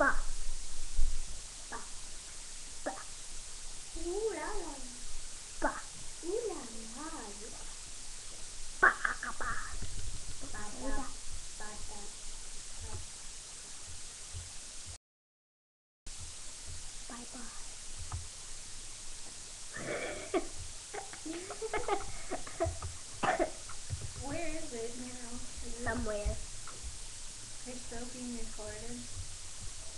Ooh la la. Ooh la la. Bye bye. Where is it now? Is it Somewhere. still being recorded?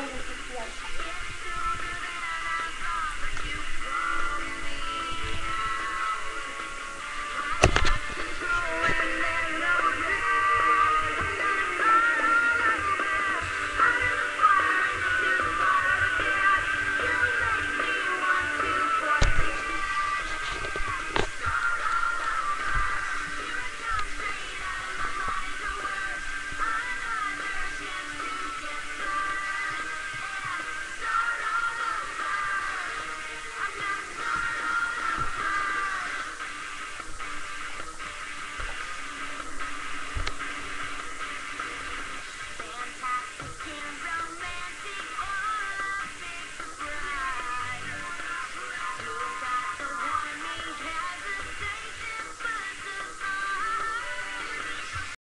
правильно пить ящики.